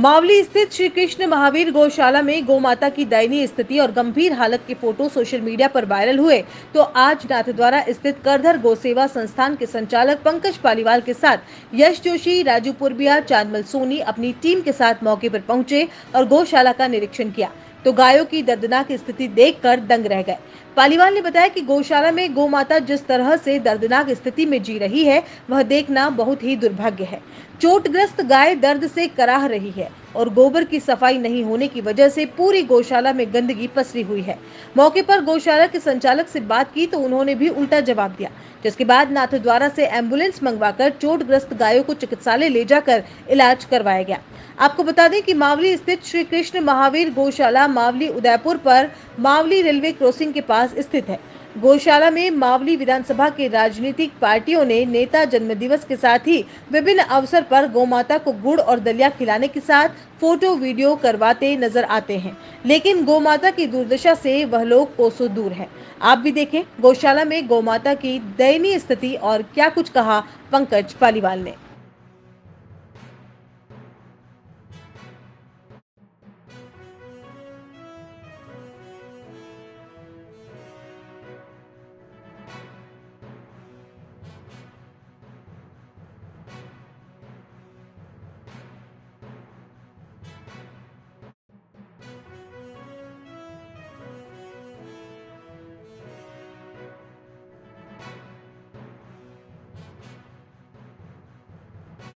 मावली स्थित श्री कृष्ण महावीर गौशाला में गौमाता की दयनीय स्थिति और गंभीर हालत के फ़ोटो सोशल मीडिया पर वायरल हुए। तो आज नाथद्वारा स्थित करधर गौ सेवा संस्थान के संचालक पंकज पालीवाल के साथ यश जोशी, राजू पुरबिया चांदमल सोनी अपनी टीम के साथ मौके पर पहुँचे और गौशाला का निरीक्षण किया। तो गायों की दर्दनाक स्थिति देखकर दंग रह गए। पालीवाल ने बताया कि गौशाला में गौ माता जिस तरह से दर्दनाक स्थिति में जी रही है, वह देखना बहुत ही दुर्भाग्य है। चोटग्रस्त गाय दर्द से कराह रही है। और गोबर की सफ़ाई नहीं होने की वजह से पूरी गौशाला में गंदगी पसरी हुई है। मौके पर गौशाला के संचालक से बात की तो उन्होंने भी उल्टा जवाब दिया, जिसके बाद नाथ द्वारा से एंबुलेंस मंगवाकर चोटग्रस्त गायों को चिकित्सालय ले जाकर इलाज करवाया गया। आपको बता दें कि मावली स्थित श्री कृष्ण महावीर गौशाला मावली उदयपुर पर मावली रेलवे क्रॉसिंग के पास स्थित है। गौशाला में मावली विधानसभा के राजनीतिक पार्टियों ने नेता जन्मदिवस के साथ ही विभिन्न अवसर पर गौमाता को गुड़ और दलिया खिलाने के साथ फ़ोटो, वीडियो करवाते नज़र आते हैं। लेकिन गौमाता की दुर्दशा से वह लोग कोसो दूर है। आप भी देखें, गौशाला में गौमाता की दयनीय स्थिति और क्या कुछ कहा पंकज पालीवाल ने।